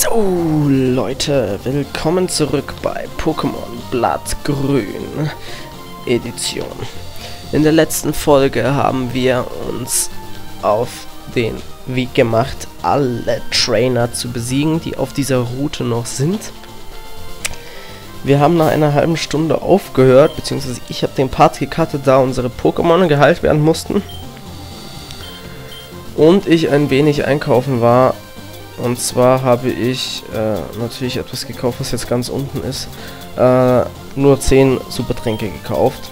So, Leute, willkommen zurück bei Pokémon Blattgrün Edition. In der letzten Folge haben wir uns auf den Weg gemacht, alle Trainer zu besiegen, die auf dieser Route noch sind. Wir haben nach einer halben Stunde aufgehört, beziehungsweise ich habe den Part gecuttet, da unsere Pokémon geheilt werden mussten. Und ich ein wenig einkaufen war und zwar habe ich äh, natürlich etwas gekauft, was jetzt ganz unten ist. Äh, nur 10 Supertränke gekauft.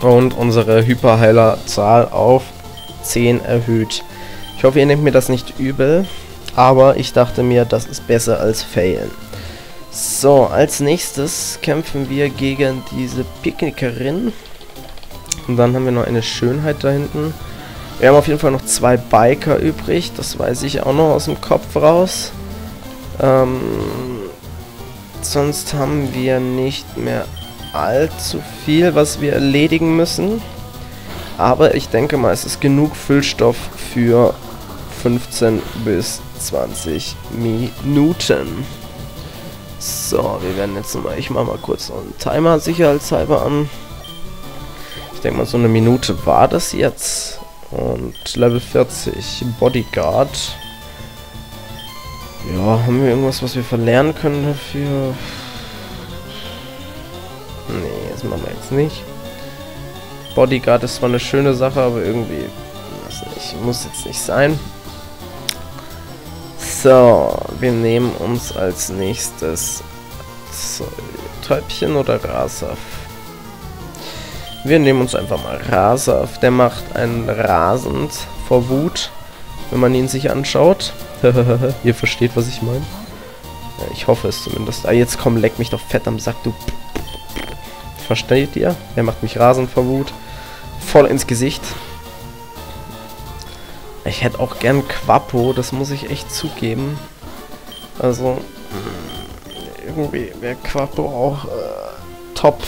Und unsere Hyperheilerzahl auf 10 erhöht. Ich hoffe, ihr nehmt mir das nicht übel. Aber ich dachte mir, das ist besser als failen. So, als nächstes kämpfen wir gegen diese Picknickerin. Und dann haben wir noch eine Schönheit da hinten. Wir haben auf jeden Fall noch zwei Biker übrig. Das weiß ich auch noch aus dem Kopf raus. Ähm, sonst haben wir nicht mehr allzu viel, was wir erledigen müssen. Aber ich denke mal, es ist genug Füllstoff für 15 bis 20 Minuten. So, wir werden jetzt mal, ich mache mal kurz noch einen Timer sicherheitshalber an. Ich denke mal, so eine Minute war das jetzt. Und Level 40, Bodyguard. Ja, haben wir irgendwas, was wir verlernen können dafür? Nee, das machen wir jetzt nicht. Bodyguard ist zwar eine schöne Sache, aber irgendwie nicht, muss jetzt nicht sein. So, wir nehmen uns als nächstes Täubchen oder Grasaf. Wir nehmen uns einfach mal Rasaf. Der macht einen rasend vor Wut, wenn man ihn sich anschaut. Ihr versteht, was ich meine. Ich hoffe es zumindest. Ah, jetzt komm, leck mich doch fett am Sack, du. Versteht ihr? Er macht mich rasend vor Wut. Voll ins Gesicht. Ich hätte auch gern Quappo, das muss ich echt zugeben. Also, irgendwie wäre Quappo auch äh, top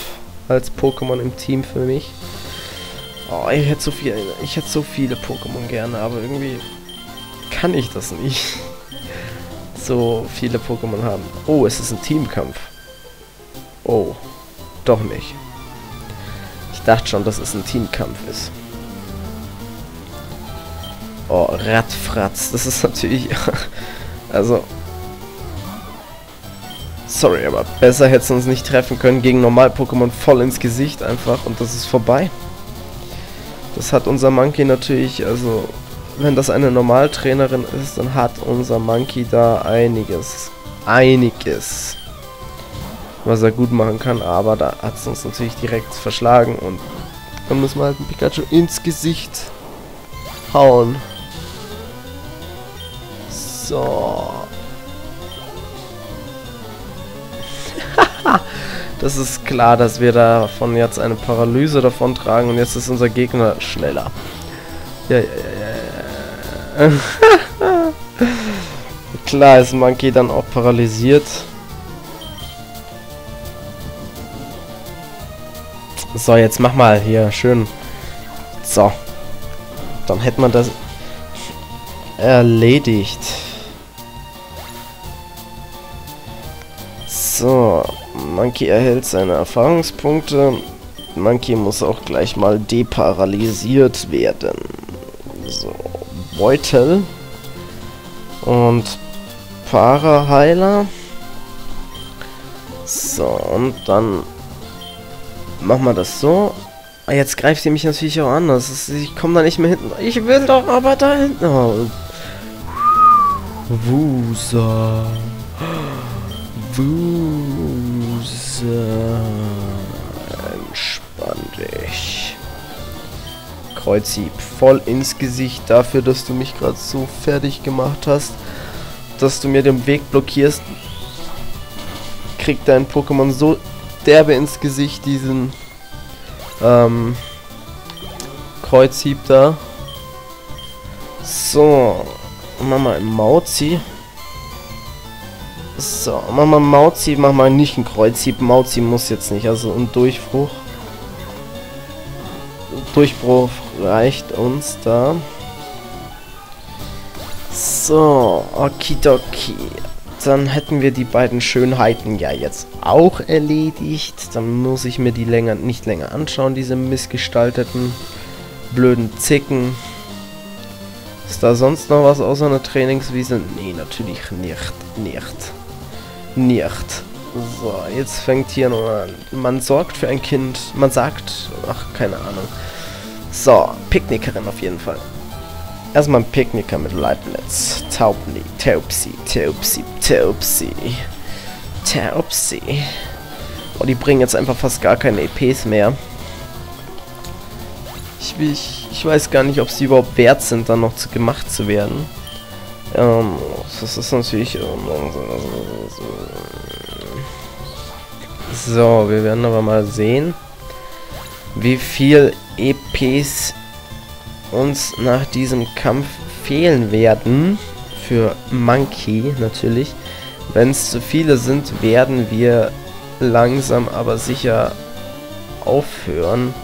als Pokémon im Team für mich. Oh, ich hätte so viel, ich hätte so viele Pokémon gerne, aber irgendwie kann ich das nicht. so viele Pokémon haben. Oh, es ist ein Teamkampf. Oh, doch nicht. Ich dachte schon, dass es ein Teamkampf ist. Oh, Radfratz. Das ist natürlich... also, Sorry, aber besser hätte es uns nicht treffen können gegen Normal-Pokémon voll ins Gesicht einfach und das ist vorbei. Das hat unser Monkey natürlich, also wenn das eine Normaltrainerin ist, dann hat unser Monkey da einiges, einiges, was er gut machen kann, aber da hat es uns natürlich direkt verschlagen und dann müssen wir halt ein Pikachu ins Gesicht hauen. So. Das ist klar, dass wir davon jetzt eine Paralyse davon tragen und jetzt ist unser Gegner schneller. Ja, ja, ja, ja. klar ist Monkey dann auch paralysiert. So, jetzt mach mal hier schön. So. Dann hätte man das erledigt. So, Monkey erhält seine Erfahrungspunkte. Monkey muss auch gleich mal deparalysiert werden. So, Beutel. Und Paraheiler. So, und dann machen wir das so. Ah, jetzt greift ihr mich natürlich auch an. Das ist, ich komme da nicht mehr hinten. Ich will doch aber da hinten. Oh. Wusa. Wuse. Entspann dich. Kreuzhieb voll ins Gesicht dafür, dass du mich gerade so fertig gemacht hast, dass du mir den Weg blockierst. Kriegt dein Pokémon so derbe ins Gesicht diesen ähm, Kreuzhieb da. So, wir einen Mauzi. So, mach mal Mauzi, mach mal nicht ein Kreuzhieb. Mauzi muss jetzt nicht, also ein Durchbruch. Durchbruch reicht uns da. So, okidoki. dann hätten wir die beiden Schönheiten ja jetzt auch erledigt. Dann muss ich mir die länger nicht länger anschauen, diese missgestalteten blöden Zicken. Ist da sonst noch was außer einer Trainingswiese? Nee, natürlich nicht. Nicht. Nicht. So, jetzt fängt hier noch an. Man sorgt für ein Kind. Man sagt... Ach, keine Ahnung. So, Picknickerin auf jeden Fall. Erstmal ein Picknicker mit Leibniz. Taubli, Taubsi, Taubsi, Taubsi. Taubsi. Oh, die bringen jetzt einfach fast gar keine EPs mehr. Ich, ich, ich weiß gar nicht, ob sie überhaupt wert sind, dann noch zu, gemacht zu werden. Ähm, das ist natürlich... Ähm, so, wir werden aber mal sehen, wie viel EPs uns nach diesem Kampf fehlen werden. Für Monkey natürlich. Wenn es zu viele sind, werden wir langsam aber sicher aufhören.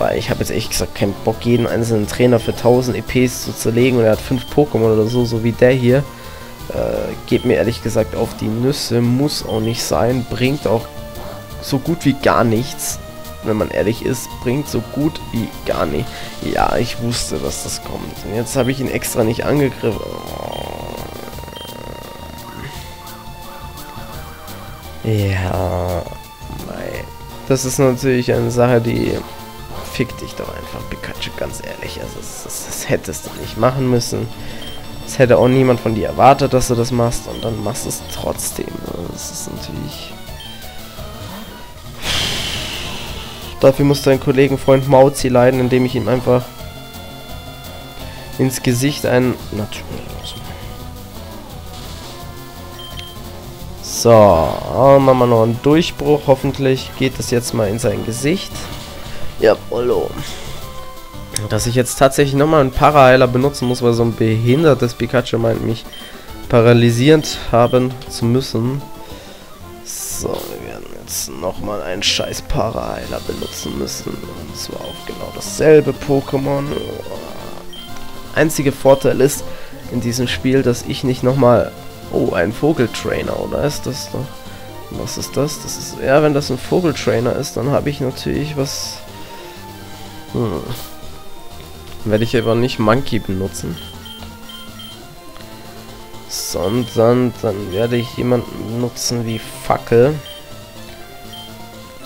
Weil ich habe jetzt echt gesagt keinen Bock, jeden einzelnen Trainer für 1000 EPs zu zerlegen. Und er hat 5 Pokémon oder so, so wie der hier. Äh, geht mir ehrlich gesagt auf die Nüsse. Muss auch nicht sein. Bringt auch so gut wie gar nichts wenn man ehrlich ist, bringt so gut wie gar nicht. Ja, ich wusste, dass das kommt. Und jetzt habe ich ihn extra nicht angegriffen. Ja, mei. Das ist natürlich eine Sache, die fick dich doch einfach, Pikachu, ganz ehrlich. Also das, das, das hättest du nicht machen müssen. Es hätte auch niemand von dir erwartet, dass du das machst und dann machst du es trotzdem. Das ist natürlich Dafür muss dein Kollegenfreund Mauzi leiden, indem ich ihm einfach ins Gesicht ein... Natürlich. So, machen wir noch einen Durchbruch. Hoffentlich geht das jetzt mal in sein Gesicht. Ja, hallo. Dass ich jetzt tatsächlich nochmal einen Paraheiler benutzen muss, weil so ein behindertes Pikachu meint, mich paralysierend haben zu müssen. So, wir werden jetzt nochmal einen scheiß Paraheiler benutzen müssen. Und zwar auf genau dasselbe Pokémon. Einziger Vorteil ist in diesem Spiel, dass ich nicht nochmal... Oh, ein Vogeltrainer, oder ist das doch... Was ist das? Das ist... Ja, wenn das ein Vogeltrainer ist, dann habe ich natürlich was... Hm. Werde ich aber nicht Monkey benutzen sondern dann werde ich jemanden nutzen wie Fackel,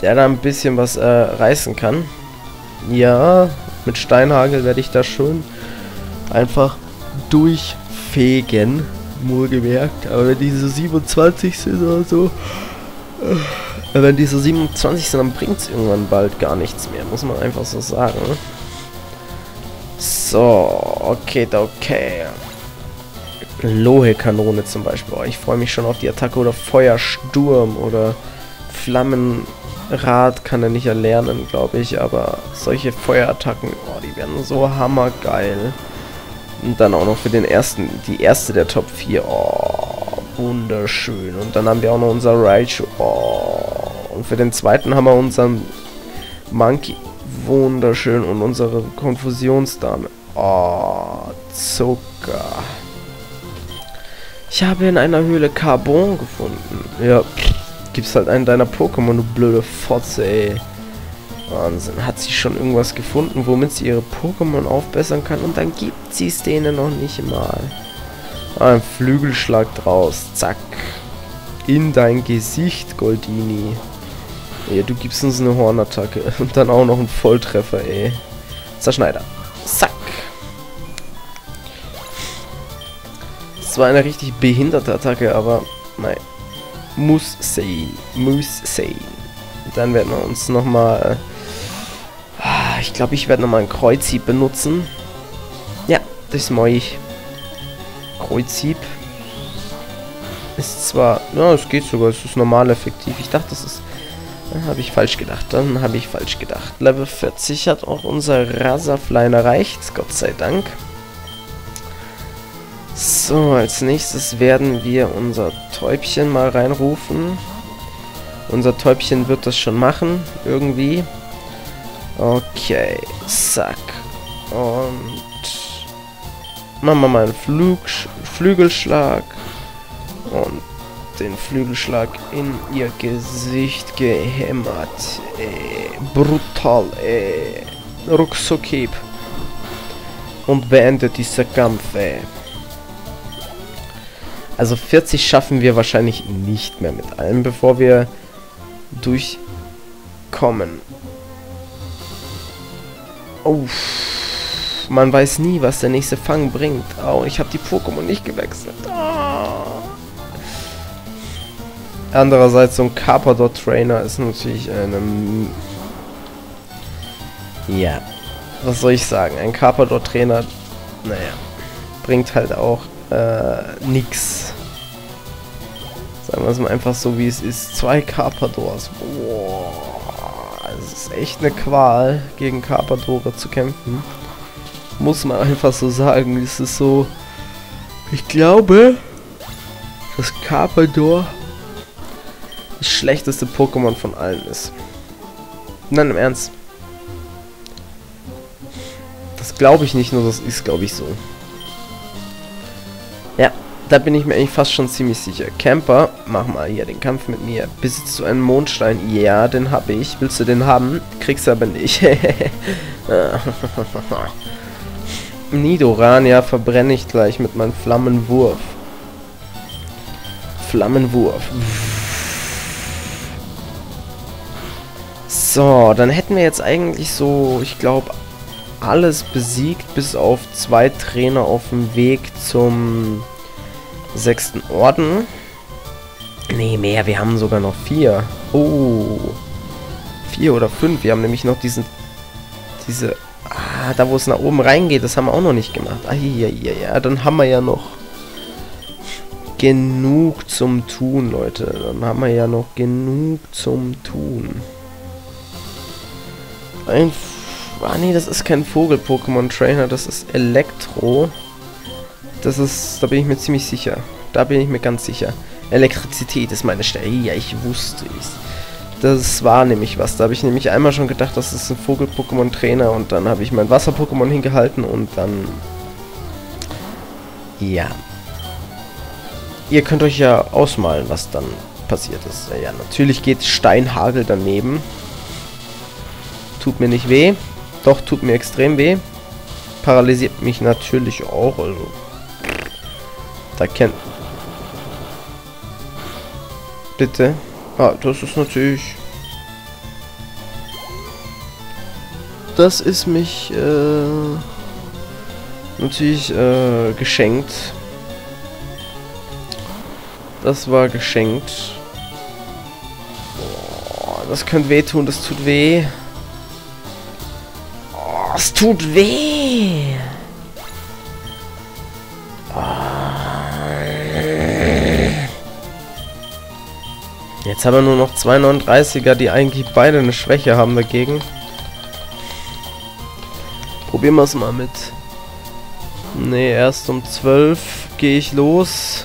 der da ein bisschen was äh, reißen kann. Ja, mit Steinhagel werde ich da schon einfach durchfegen, wohlgemerkt. Aber wenn diese 27 sind oder so, äh, wenn diese 27 sind, dann bringt es irgendwann bald gar nichts mehr, muss man einfach so sagen. So, okay, okay. Lohe-Kanone zum Beispiel. Ich freue mich schon auf die Attacke oder Feuersturm oder Flammenrad kann er nicht erlernen, glaube ich, aber solche Feuerattacken, oh, die werden so hammergeil. Und dann auch noch für den ersten, die erste der Top 4. Oh, wunderschön. Und dann haben wir auch noch unser Raichu. Oh, und für den zweiten haben wir unseren Monkey. Wunderschön. Und unsere Konfusionsdame. Oh, Zucker. Ich habe in einer Höhle Carbon gefunden. Ja, gibt's halt einen deiner Pokémon, du blöde Fotze, ey. Wahnsinn. Hat sie schon irgendwas gefunden, womit sie ihre Pokémon aufbessern kann? Und dann gibt sie es denen noch nicht mal. Ein Flügelschlag draus. Zack. In dein Gesicht, Goldini. Ja, du gibst uns eine Hornattacke. Und dann auch noch ein Volltreffer, ey. Zerschneider. Zack. Das war eine richtig behinderte Attacke, aber nein. Muss sein. Muss sein. Dann werden wir uns nochmal... Äh, ich glaube, ich werde nochmal ein Kreuzhieb benutzen. Ja, das mache ich. Kreuzhieb. Ist zwar... Ja, es geht sogar. Es ist normal effektiv. Ich dachte, das ist... Dann habe ich falsch gedacht. Dann habe ich falsch gedacht. Level 40 hat auch unser Rasaflein erreicht. Gott sei Dank. So, als nächstes werden wir unser Täubchen mal reinrufen. Unser Täubchen wird das schon machen, irgendwie. Okay, zack. Und machen wir mal einen Flug, Flügelschlag. Und den Flügelschlag in ihr Gesicht gehämmert. Äh, brutal. Äh, Ruckzuckhieb. Und beendet dieser Kampf. Äh. Also 40 schaffen wir wahrscheinlich nicht mehr mit allem, bevor wir durchkommen. Oh, man weiß nie, was der nächste Fang bringt. Oh, ich habe die Pokémon nicht gewechselt. Oh. Andererseits, so ein Carpador-Trainer ist natürlich eine... Ja, was soll ich sagen? Ein Carpador-Trainer, naja, bringt halt auch äh, nix. Sagen wir es mal einfach so, wie es ist. Zwei Carpadors. Boah, es ist echt eine Qual, gegen Carpadore zu kämpfen. Muss man einfach so sagen. Es ist so... Ich glaube, dass Carpador schlechteste Pokémon von allen ist. Nein, im Ernst. Das glaube ich nicht, nur das ist, glaube ich, so. Ja, da bin ich mir eigentlich fast schon ziemlich sicher. Camper, mach mal hier den Kampf mit mir. Besitzt du einen Mondstein? Ja, den habe ich. Willst du den haben? Kriegst du aber nicht. Nidoran, ja, verbrenne ich gleich mit meinem Flammenwurf. Flammenwurf. So, dann hätten wir jetzt eigentlich so, ich glaube, alles besiegt, bis auf zwei Trainer auf dem Weg zum sechsten Orden. Nee, mehr, wir haben sogar noch vier. Oh. Vier oder fünf. Wir haben nämlich noch diesen, diese, ah, da wo es nach oben reingeht, das haben wir auch noch nicht gemacht. Ah, ja, ja, ja, dann haben wir ja noch genug zum Tun, Leute. Dann haben wir ja noch genug zum Tun. Ein... Ah nee, das ist kein Vogel-Pokémon-Trainer, das ist Elektro. Das ist... Da bin ich mir ziemlich sicher. Da bin ich mir ganz sicher. Elektrizität ist meine Stelle. Ja, ich wusste es. Das war nämlich was. Da habe ich nämlich einmal schon gedacht, das ist ein Vogel-Pokémon-Trainer und dann habe ich mein Wasser-Pokémon hingehalten und dann... Ja. Ihr könnt euch ja ausmalen, was dann passiert ist. Ja, natürlich geht Steinhagel daneben. Tut mir nicht weh. Doch, tut mir extrem weh. Paralysiert mich natürlich auch. Also. Da kennt. Bitte. Ah, das ist natürlich. Das ist mich äh, natürlich äh, geschenkt. Das war geschenkt. Das könnte wehtun, das tut weh. Das tut weh. Jetzt haben wir nur noch zwei 39er, die eigentlich beide eine Schwäche haben dagegen. Probieren wir es mal mit. Ne, erst um 12 gehe ich los.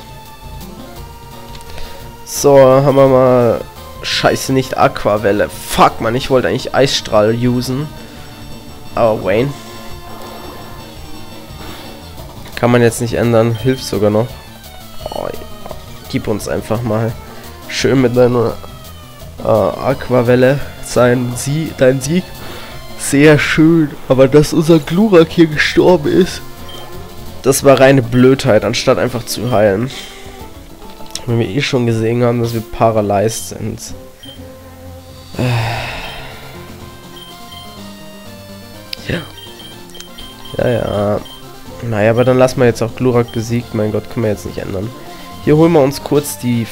So, haben wir mal... Scheiße, nicht Aquavelle. Fuck, man, ich wollte eigentlich Eisstrahl usen. Aber Wayne. Kann man jetzt nicht ändern. Hilft sogar noch. Oh, ja. Gib uns einfach mal schön mit deiner äh, Aquavelle sein Sie dein Sieg. Sehr schön. Aber dass unser Glurak hier gestorben ist, das war reine Blödheit, anstatt einfach zu heilen. Wenn wir eh schon gesehen haben, dass wir paralyzed sind. Ja, ja. Naja, aber dann lassen wir jetzt auch Glurak besiegt. Mein Gott, können wir jetzt nicht ändern. Hier holen wir uns kurz die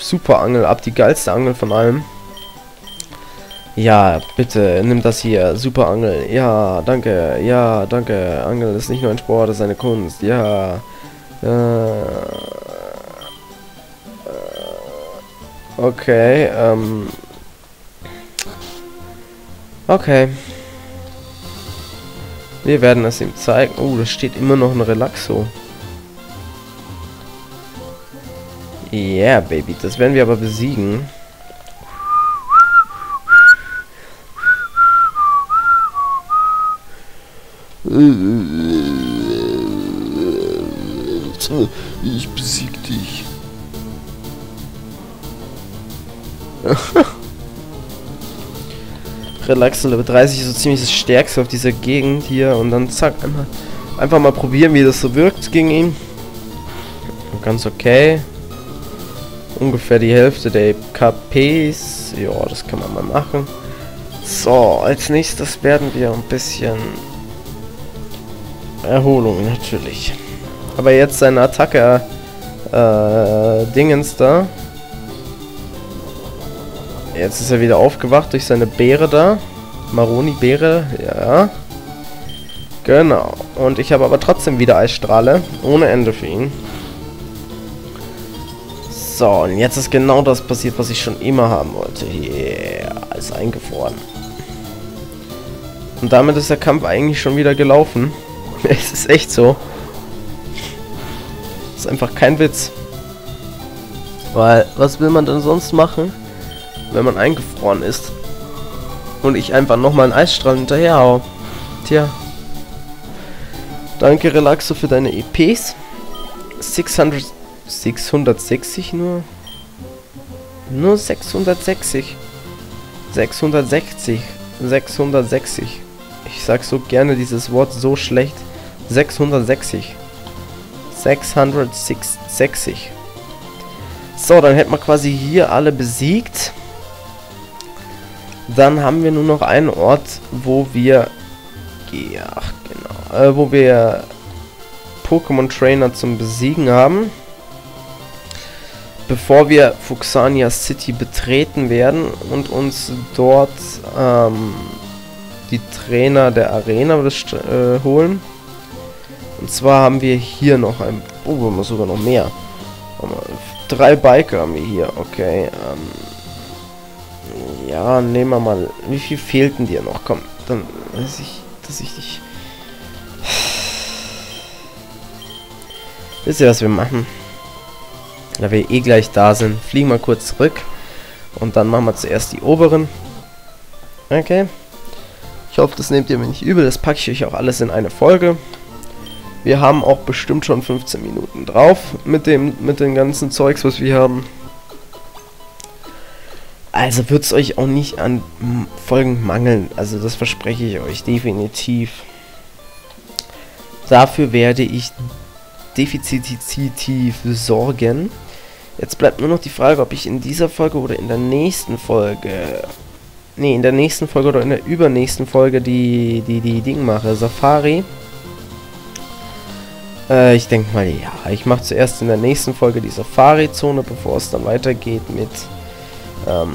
Super Angel ab. Die geilste Angel von allem. Ja, bitte, nimm das hier. Super Angel. Ja, danke. Ja, danke. Angel ist nicht nur ein Sport, es ist eine Kunst. Ja. Äh, okay, ähm. Okay. Wir werden es ihm zeigen. Oh, da steht immer noch ein Relaxo. Yeah, Baby. Das werden wir aber besiegen. Ich besieg dich. Relaxo Level 30 ist so ziemlich das Stärkste auf dieser Gegend hier. Und dann zack, einfach, einfach mal probieren, wie das so wirkt gegen ihn. Ganz okay. Ungefähr die Hälfte der KPs. Ja, das kann man mal machen. So, als nächstes werden wir ein bisschen Erholung natürlich. Aber jetzt seine Attacke äh, Dingens da. Jetzt ist er wieder aufgewacht durch seine Beere da. Maroni-Beere, ja. Genau. Und ich habe aber trotzdem wieder Eisstrahle. Ohne Ende für ihn. So, und jetzt ist genau das passiert, was ich schon immer haben wollte. Yeah, ist eingefroren. Und damit ist der Kampf eigentlich schon wieder gelaufen. es ist echt so. Ist einfach kein Witz. Weil, was will man denn sonst machen? Wenn man eingefroren ist. Und ich einfach nochmal einen Eisstrahl hinterher hau. Tja. Danke Relaxo für deine EPs. 600, 660 nur. Nur 660. 660. 660. Ich sag so gerne dieses Wort so schlecht. 660. 660. So, dann hätten wir quasi hier alle besiegt. Dann haben wir nur noch einen Ort, wo wir... Ja, genau. Äh, wo wir Pokémon Trainer zum Besiegen haben. Bevor wir Fuxania City betreten werden und uns dort ähm, die Trainer der Arena äh, holen. Und zwar haben wir hier noch ein... Oh, wir haben sogar noch mehr. Drei Biker haben wir hier, okay. Ähm, ja, nehmen wir mal. Wie viel fehlten dir noch? Komm, dann weiß ich, dass ich dich... Wisst ihr, was wir machen? Da wir eh gleich da sind, fliegen wir kurz zurück. Und dann machen wir zuerst die oberen. Okay. Ich hoffe, das nehmt ihr mir nicht übel. Das packe ich euch auch alles in eine Folge. Wir haben auch bestimmt schon 15 Minuten drauf mit dem mit dem ganzen Zeugs, was wir haben. Also wird es euch auch nicht an Folgen mangeln. Also das verspreche ich euch definitiv. Dafür werde ich definitiv sorgen. Jetzt bleibt nur noch die Frage, ob ich in dieser Folge oder in der nächsten Folge... Ne, in der nächsten Folge oder in der übernächsten Folge die, die, die Ding mache. Safari. Äh, ich denke mal, ja. Ich mache zuerst in der nächsten Folge die Safari-Zone, bevor es dann weitergeht mit ähm,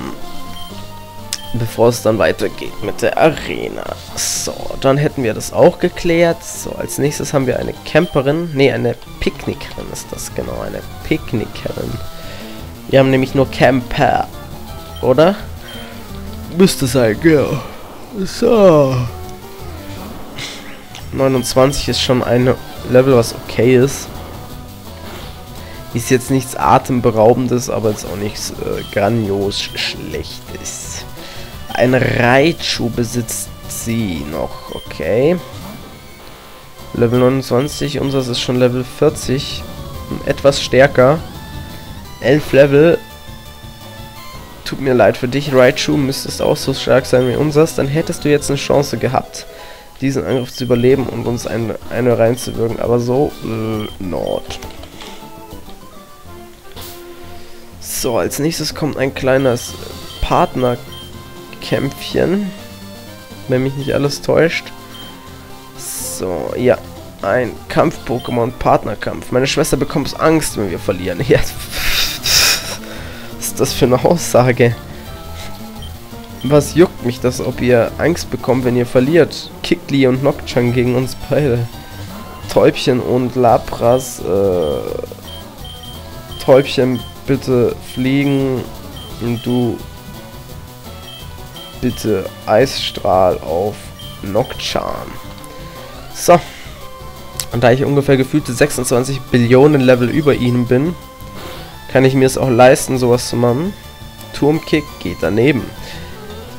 bevor es dann weitergeht mit der Arena. So, dann hätten wir das auch geklärt. So, als nächstes haben wir eine Camperin. Ne, eine Picknickerin ist das, genau. Eine Picknickerin. Wir haben nämlich nur Camper. Oder? Müsste sein, ja. So. 29 ist schon ein Level, was okay ist. Ist jetzt nichts Atemberaubendes, aber jetzt auch nichts äh, grandios Schlechtes. Ein Raichu besitzt sie noch, okay. Level 29, unseres ist schon Level 40. Etwas stärker. 11 Level. Tut mir leid für dich, Raichu, müsstest auch so stark sein wie unseres. Dann hättest du jetzt eine Chance gehabt, diesen Angriff zu überleben und uns eine, eine reinzuwirken. Aber so, äh, not. So, als nächstes kommt ein kleines Partnerkämpfchen. Wenn mich nicht alles täuscht. So, ja. Ein Kampf-Pokémon Partnerkampf. Meine Schwester bekommt Angst, wenn wir verlieren. Ja. Was ist das für eine Aussage? Was juckt mich das, ob ihr Angst bekommt, wenn ihr verliert? Kikli und Nocchang gegen uns beide. Täubchen und Lapras, äh, Täubchen bitte fliegen und du bitte Eisstrahl auf Nocturne. So. Und da ich ungefähr gefühlte 26 Billionen Level über ihnen bin, kann ich mir es auch leisten, sowas zu machen. Turmkick geht daneben.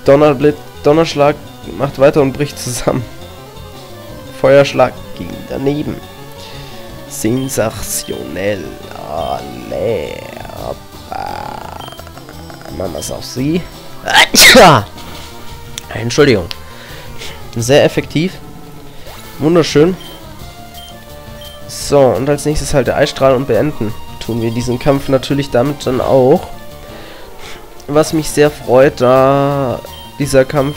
Donnerblitz, Donnerschlag macht weiter und bricht zusammen. Feuerschlag ging daneben. Sensationell. Alle. Machen wir es auf sie. Entschuldigung. Sehr effektiv. Wunderschön. So, und als nächstes halt der Eisstrahl und beenden. Tun wir diesen Kampf natürlich damit dann auch. Was mich sehr freut, da dieser Kampf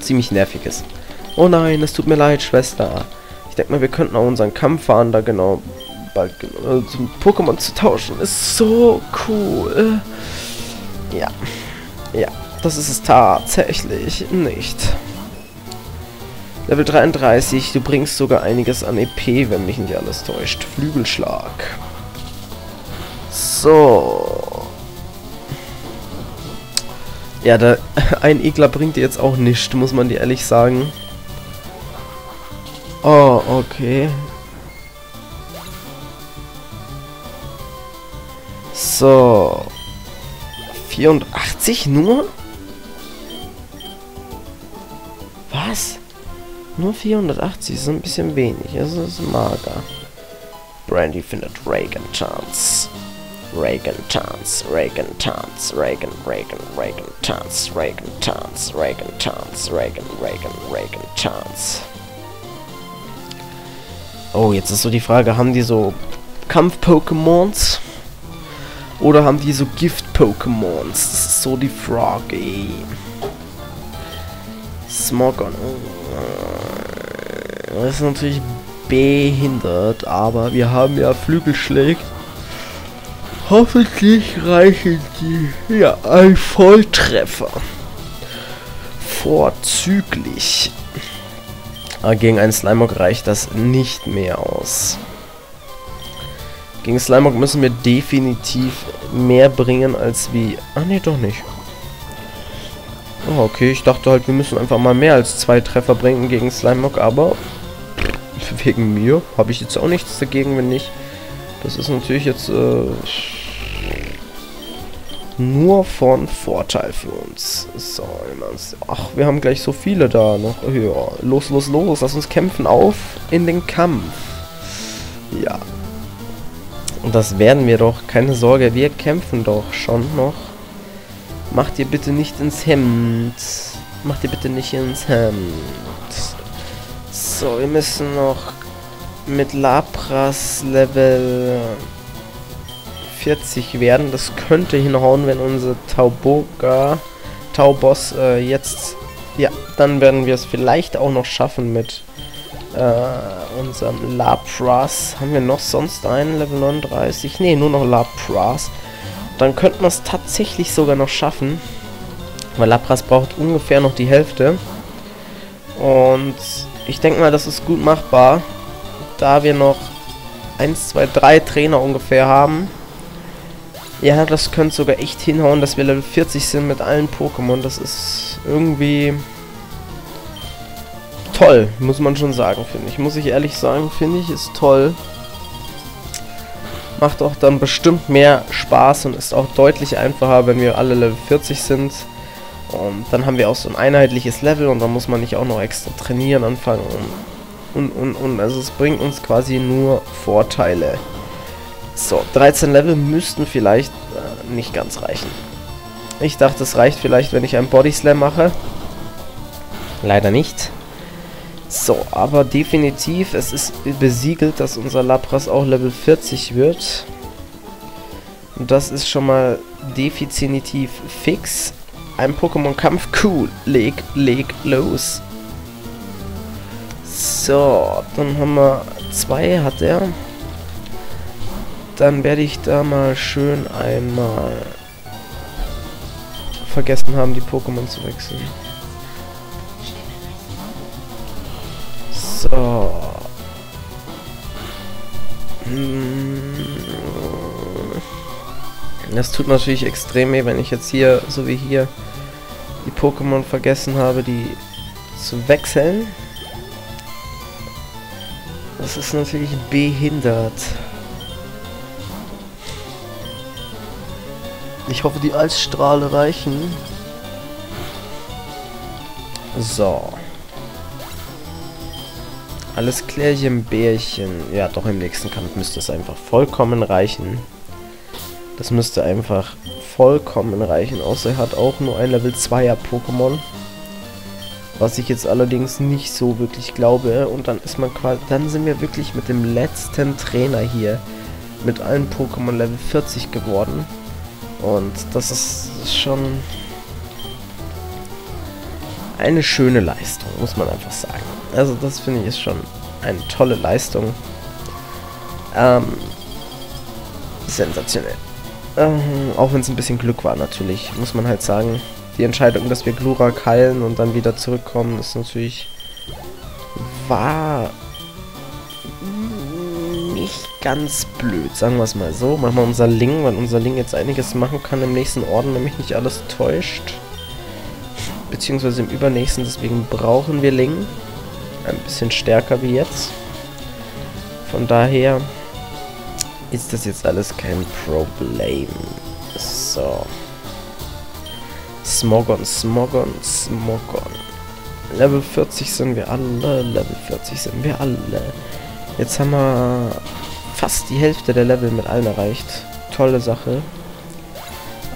ziemlich nervig ist. Oh nein, es tut mir leid, Schwester. Ich denke mal, wir könnten auch unseren Kampf fahren, da genau bald äh, zum Pokémon zu tauschen. Ist so cool. Ja. Ja, das ist es tatsächlich nicht. Level 33, du bringst sogar einiges an EP, wenn mich nicht alles täuscht. Flügelschlag. So. Ja, da, ein Egler bringt dir jetzt auch nichts, muss man dir ehrlich sagen. Oh, okay. So. 84 nur? Was? Nur 480 ist ein bisschen wenig. Das ist mager. Brandy findet Reagan Chance. Reagan Chance, Reagan Chance, Reagan, Reagan, Reagan Chance, Reagan Chance, Reagan Chance, Reagan, Reagan, Reagan Chance. Oh, jetzt ist so die Frage, haben die so Kampf-Pokémons? Oder haben die so Gift-Pokémons? Das ist so die Frage. Smogon. Das ist natürlich behindert, aber wir haben ja Flügelschläge. Hoffentlich reichen die. Ja, ein Volltreffer. Vorzüglich. Aber gegen einen Slimog reicht das nicht mehr aus. Gegen Slimog müssen wir definitiv mehr bringen als wie... Ah ne, doch nicht. Oh, okay, ich dachte halt, wir müssen einfach mal mehr als zwei Treffer bringen gegen Slimog, aber wegen mir habe ich jetzt auch nichts dagegen, wenn nicht. Das ist natürlich jetzt äh, nur von Vorteil für uns. So, ach, wir haben gleich so viele da noch. Ja, los, los, los, lass uns kämpfen auf in den Kampf. Ja. Und das werden wir doch, keine Sorge, wir kämpfen doch schon noch. Macht ihr bitte nicht ins Hemd. Macht ihr bitte nicht ins Hemd. So, wir müssen noch mit Lapras Level 40 werden. Das könnte hinhauen, wenn unser Tauboga, Tauboss äh, jetzt... Ja, dann werden wir es vielleicht auch noch schaffen mit äh, unserem Lapras. Haben wir noch sonst einen Level 39? Ne, nur noch Lapras. Dann könnten wir es tatsächlich sogar noch schaffen. Weil Lapras braucht ungefähr noch die Hälfte. Und ich denke mal, das ist gut machbar. Da wir noch 1, 2, 3 Trainer ungefähr haben. Ja, das könnte sogar echt hinhauen, dass wir Level 40 sind mit allen Pokémon. Das ist irgendwie toll, muss man schon sagen, finde ich. Muss ich ehrlich sagen, finde ich, ist toll. Macht auch dann bestimmt mehr Spaß und ist auch deutlich einfacher, wenn wir alle Level 40 sind. Und dann haben wir auch so ein einheitliches Level und dann muss man nicht auch noch extra trainieren anfangen. Und, und, und. Also es bringt uns quasi nur Vorteile. So, 13 Level müssten vielleicht äh, nicht ganz reichen. Ich dachte, es reicht vielleicht, wenn ich einen Body Slam mache. Leider nicht. So, aber definitiv, es ist besiegelt, dass unser Lapras auch Level 40 wird. Und das ist schon mal definitiv fix. Ein Pokémon-Kampf, cool. Leg, leg los. So, dann haben wir zwei, hat er. Dann werde ich da mal schön einmal vergessen haben, die Pokémon zu wechseln. So. Das tut natürlich extrem weh, wenn ich jetzt hier, so wie hier, die Pokémon vergessen habe, die zu wechseln. Das ist natürlich behindert. Ich hoffe, die Eisstrahle reichen. So. Alles klärchen, Bärchen. Ja, doch im nächsten Kampf müsste es einfach vollkommen reichen. Das müsste einfach vollkommen reichen, außer er hat auch nur ein Level 2er Pokémon. Was ich jetzt allerdings nicht so wirklich glaube. Und dann ist man quasi. Dann sind wir wirklich mit dem letzten Trainer hier mit allen Pokémon Level 40 geworden. Und das ist schon eine schöne Leistung, muss man einfach sagen. Also das finde ich ist schon eine tolle Leistung. Ähm, sensationell. Ähm, auch wenn es ein bisschen Glück war natürlich, muss man halt sagen. Die Entscheidung, dass wir Glurak heilen und dann wieder zurückkommen, ist natürlich... war... nicht ganz blöd, sagen wir es mal so. Machen wir unser Ling, weil unser Ling jetzt einiges machen kann im nächsten Orden, nämlich nicht alles täuscht. Beziehungsweise im übernächsten, deswegen brauchen wir Ling. Ein bisschen stärker wie jetzt. Von daher ist das jetzt alles kein Problem. So. Smogon, Smogon, Smogon. Level 40 sind wir alle, Level 40 sind wir alle. Jetzt haben wir fast die Hälfte der Level mit allen erreicht. Tolle Sache.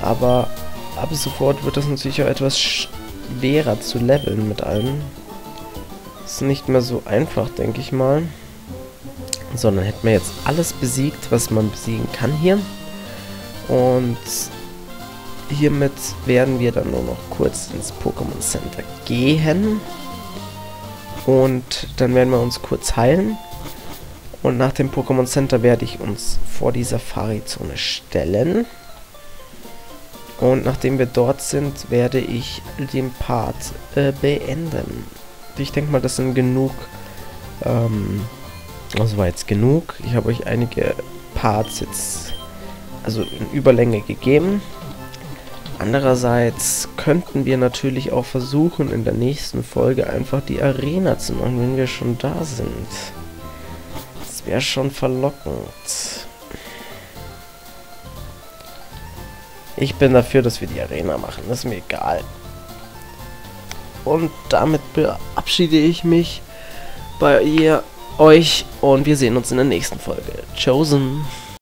Aber ab sofort wird das natürlich auch etwas schwerer zu leveln mit allen. Ist nicht mehr so einfach, denke ich mal sondern hätten wir jetzt alles besiegt, was man besiegen kann hier. Und hiermit werden wir dann nur noch kurz ins Pokémon Center gehen. Und dann werden wir uns kurz heilen. Und nach dem Pokémon Center werde ich uns vor die Safari-Zone stellen. Und nachdem wir dort sind, werde ich den Part äh, beenden. Ich denke mal, das sind genug ähm, das war jetzt genug. Ich habe euch einige Parts jetzt also in Überlänge gegeben. Andererseits könnten wir natürlich auch versuchen, in der nächsten Folge einfach die Arena zu machen, wenn wir schon da sind. Das wäre schon verlockend. Ich bin dafür, dass wir die Arena machen. Das ist mir egal. Und damit verabschiede ich mich bei ihr euch und wir sehen uns in der nächsten Folge. Chosen.